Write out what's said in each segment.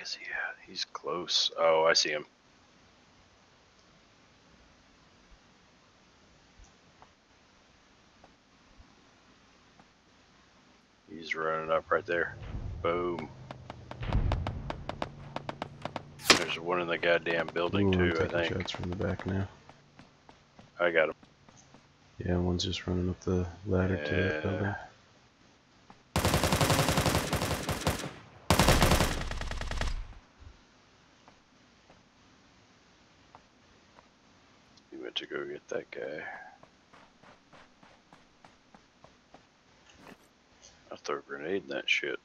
fuck is he at? He's close. Oh, I see him. He's running up right there. Boom. There's one in the goddamn building Ooh, too, I think. shots from the back now. I got him. Yeah, one's just running up the ladder to that building. To go get that guy. I'll throw a grenade in that shit.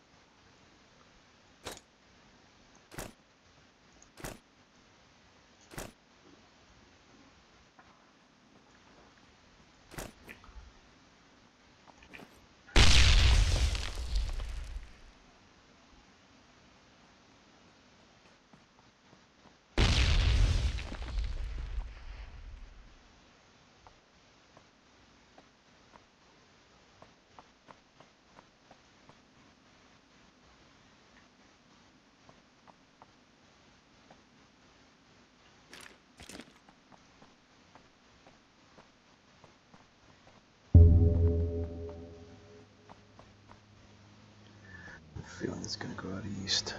Feeling it's gonna go out east.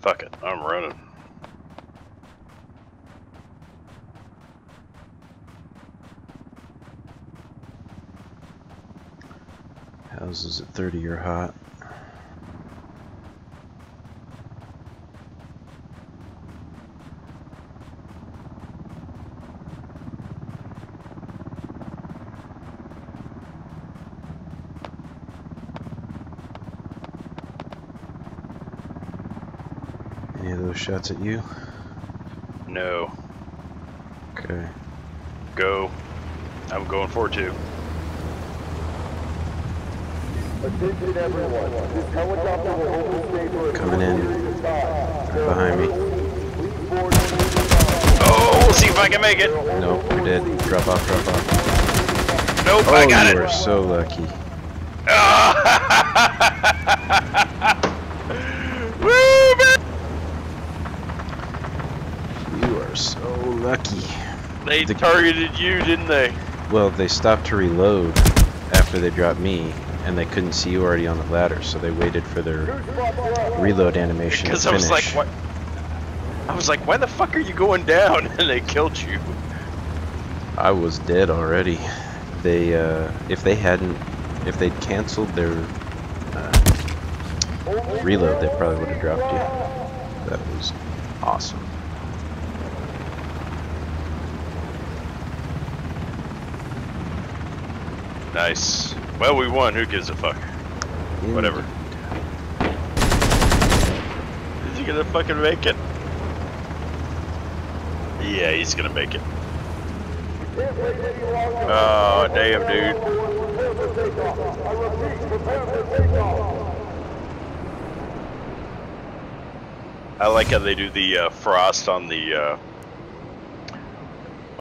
Fuck it, I'm running. Houses at 30 are hot. Any of those shots at you? No. Okay. Go. I'm going for two. Coming in. Right behind me. Oh, we'll see if I can make it. Nope, we're dead. Drop off, drop off. Nope, Oh, I got you it. are so lucky. Man. You are so lucky. They The- targeted you, didn't they? Well, they stopped to reload after they dropped me, and they couldn't see you already on the ladder, so they waited for their reload animation to Because I was like, what? I was like, why the fuck are you going down? And they killed you. I was dead already. They, uh, if they hadn't, if they'd canceled their uh, reload, they probably would have dropped you. That was awesome. Nice. Well, we won. Who gives a fuck? Whatever. Is he gonna fucking make it? Yeah, he's gonna make it. Oh, damn, dude. I like how they do the uh, frost on the uh,